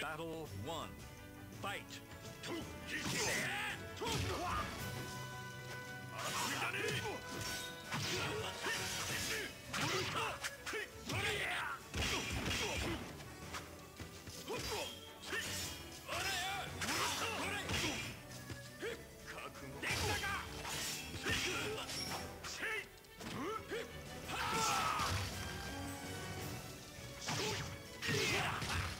Battle one. Fight. Yeah!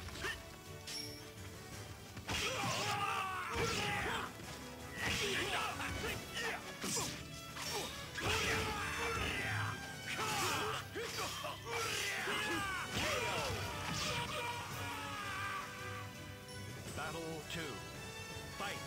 Battle 2. Fight!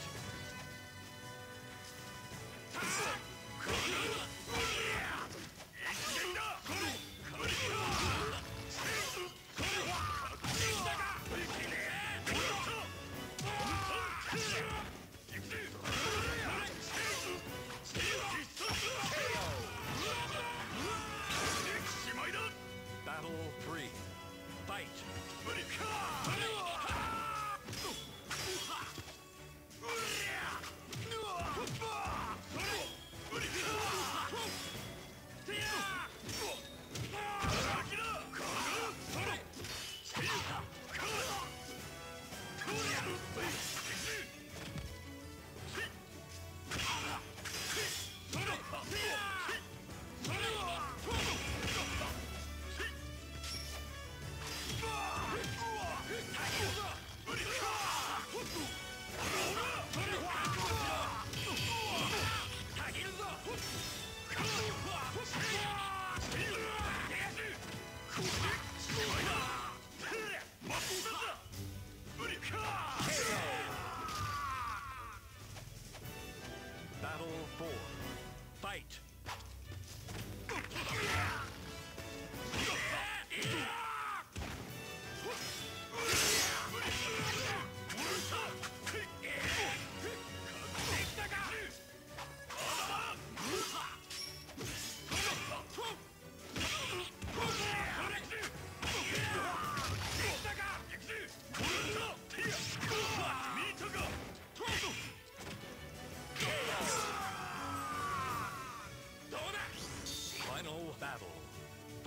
Fight!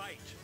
fight.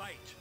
bite.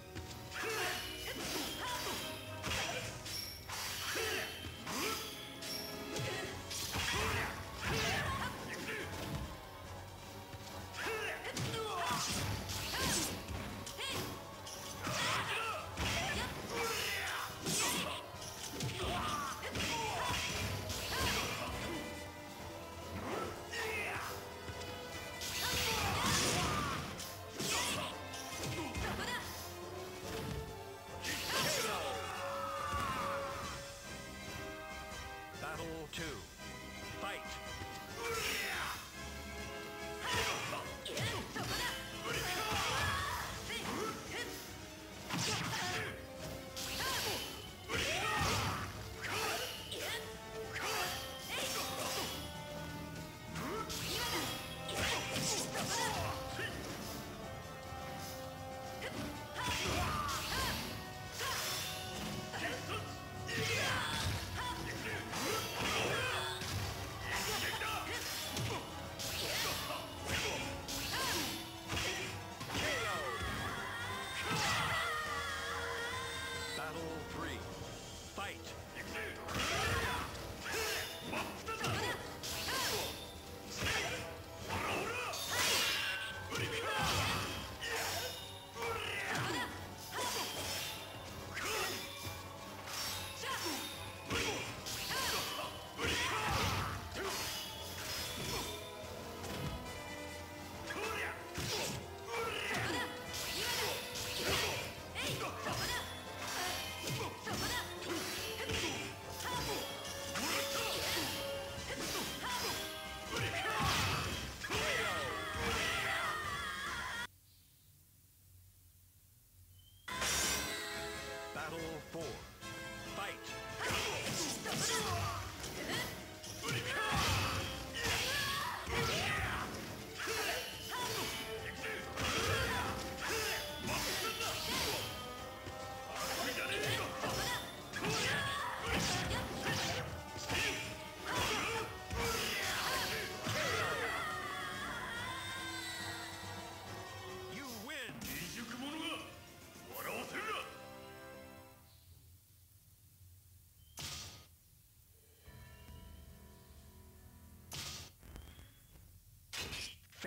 fight!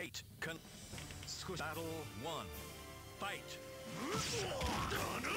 Fate can... Battle 1. Fight! Done!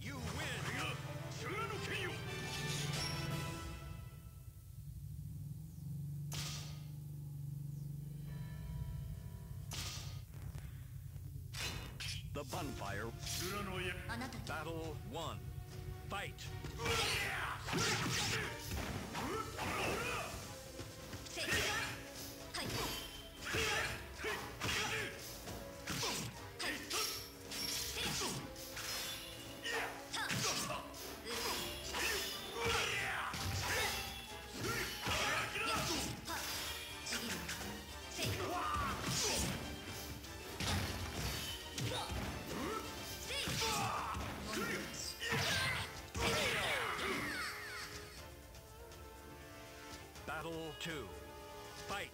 You win! The bonfire. Battle one. Fight. two, fight!